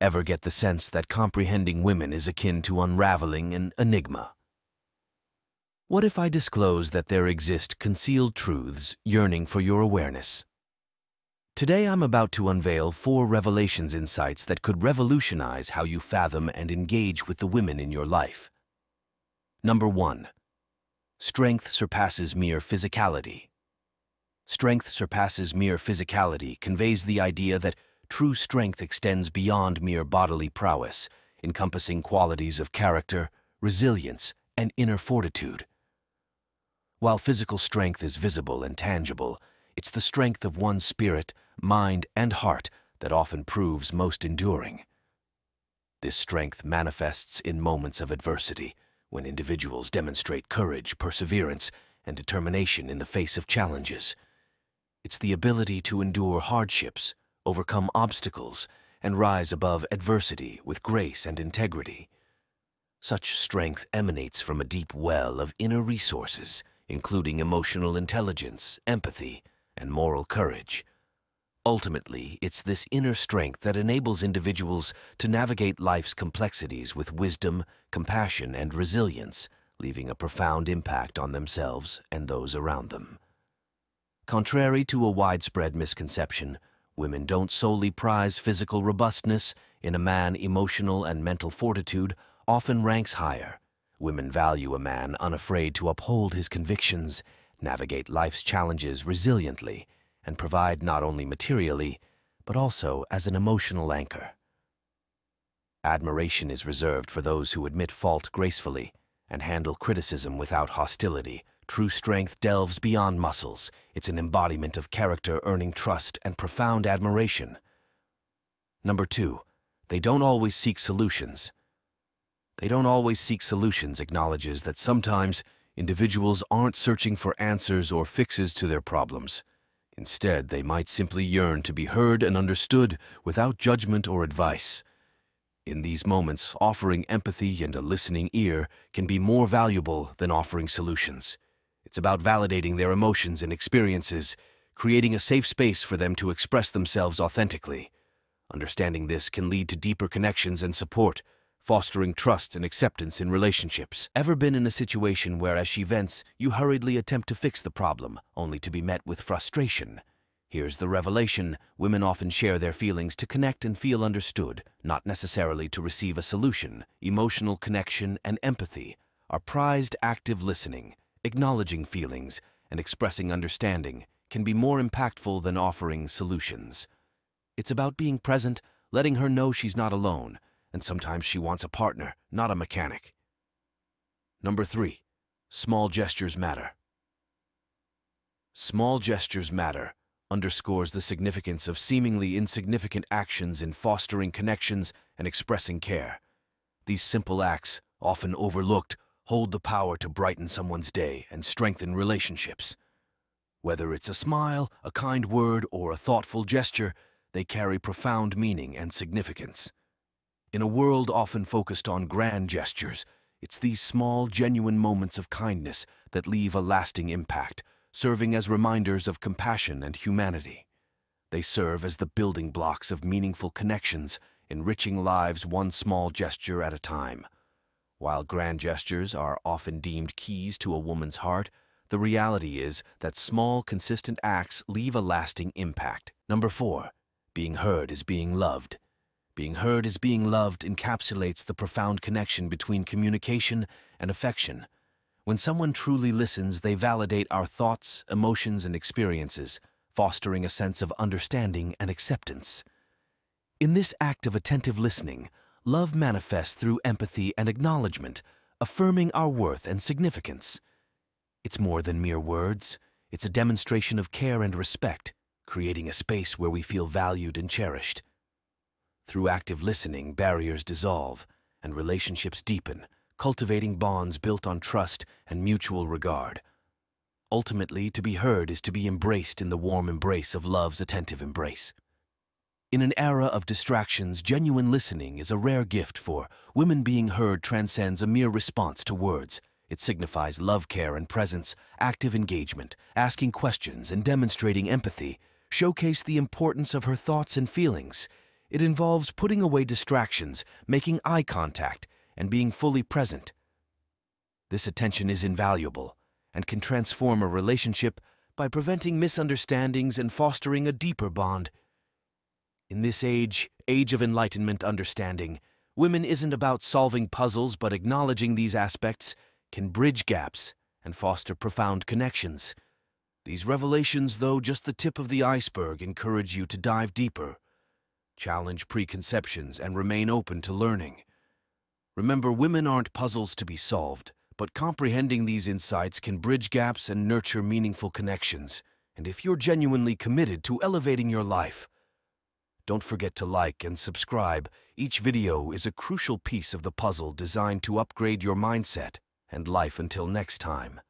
Ever get the sense that comprehending women is akin to unraveling an enigma? What if I disclose that there exist concealed truths yearning for your awareness? Today I'm about to unveil four revelations insights that could revolutionize how you fathom and engage with the women in your life. Number one, strength surpasses mere physicality. Strength surpasses mere physicality conveys the idea that true strength extends beyond mere bodily prowess, encompassing qualities of character, resilience, and inner fortitude. While physical strength is visible and tangible, it's the strength of one's spirit, mind, and heart that often proves most enduring. This strength manifests in moments of adversity, when individuals demonstrate courage, perseverance, and determination in the face of challenges. It's the ability to endure hardships, overcome obstacles, and rise above adversity with grace and integrity. Such strength emanates from a deep well of inner resources, including emotional intelligence, empathy, and moral courage. Ultimately, it's this inner strength that enables individuals to navigate life's complexities with wisdom, compassion, and resilience, leaving a profound impact on themselves and those around them. Contrary to a widespread misconception, women don't solely prize physical robustness. In a man, emotional and mental fortitude often ranks higher. Women value a man unafraid to uphold his convictions, navigate life's challenges resiliently, and provide not only materially, but also as an emotional anchor. Admiration is reserved for those who admit fault gracefully and handle criticism without hostility. True strength delves beyond muscles. It's an embodiment of character earning trust and profound admiration. Number two, they don't always seek solutions. They don't always seek solutions acknowledges that sometimes individuals aren't searching for answers or fixes to their problems. Instead, they might simply yearn to be heard and understood without judgment or advice. In these moments, offering empathy and a listening ear can be more valuable than offering solutions. It's about validating their emotions and experiences, creating a safe space for them to express themselves authentically. Understanding this can lead to deeper connections and support, fostering trust and acceptance in relationships. Ever been in a situation where, as she vents, you hurriedly attempt to fix the problem, only to be met with frustration? Here's the revelation. Women often share their feelings to connect and feel understood, not necessarily to receive a solution. Emotional connection and empathy are prized active listening, acknowledging feelings, and expressing understanding can be more impactful than offering solutions. It's about being present, letting her know she's not alone, and sometimes she wants a partner, not a mechanic. Number three, small gestures matter. Small gestures matter underscores the significance of seemingly insignificant actions in fostering connections and expressing care. These simple acts, often overlooked, hold the power to brighten someone's day and strengthen relationships. Whether it's a smile, a kind word, or a thoughtful gesture, they carry profound meaning and significance. In a world often focused on grand gestures, it's these small, genuine moments of kindness that leave a lasting impact, serving as reminders of compassion and humanity. They serve as the building blocks of meaningful connections, enriching lives one small gesture at a time. While grand gestures are often deemed keys to a woman's heart, the reality is that small, consistent acts leave a lasting impact. Number four, being heard is being loved. Being heard is being loved encapsulates the profound connection between communication and affection. When someone truly listens, they validate our thoughts, emotions, and experiences, fostering a sense of understanding and acceptance. In this act of attentive listening, love manifests through empathy and acknowledgement, affirming our worth and significance. It's more than mere words. It's a demonstration of care and respect, creating a space where we feel valued and cherished. Through active listening, barriers dissolve and relationships deepen, cultivating bonds built on trust and mutual regard. Ultimately, to be heard is to be embraced in the warm embrace of love's attentive embrace. In an era of distractions, genuine listening is a rare gift for women being heard transcends a mere response to words. It signifies love, care, and presence, active engagement, asking questions, and demonstrating empathy, showcase the importance of her thoughts and feelings, It involves putting away distractions, making eye contact, and being fully present. This attention is invaluable and can transform a relationship by preventing misunderstandings and fostering a deeper bond. In this age, age of enlightenment understanding, women isn't about solving puzzles but acknowledging these aspects can bridge gaps and foster profound connections. These revelations, though just the tip of the iceberg, encourage you to dive deeper, challenge preconceptions, and remain open to learning. Remember, women aren't puzzles to be solved, but comprehending these insights can bridge gaps and nurture meaningful connections. And if you're genuinely committed to elevating your life, don't forget to like and subscribe. Each video is a crucial piece of the puzzle designed to upgrade your mindset and life until next time.